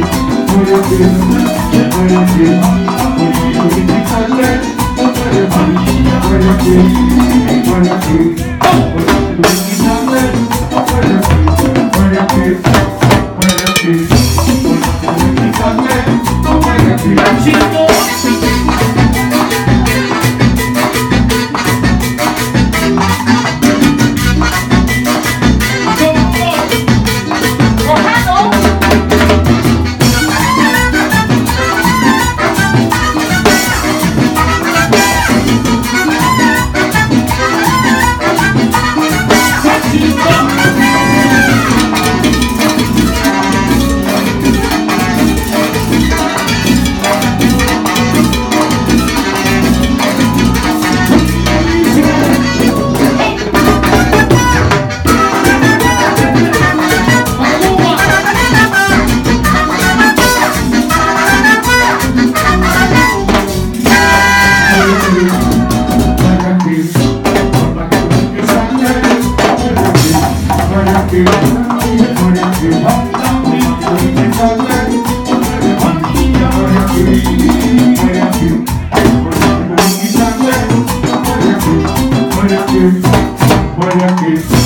Thank you. Work it, work.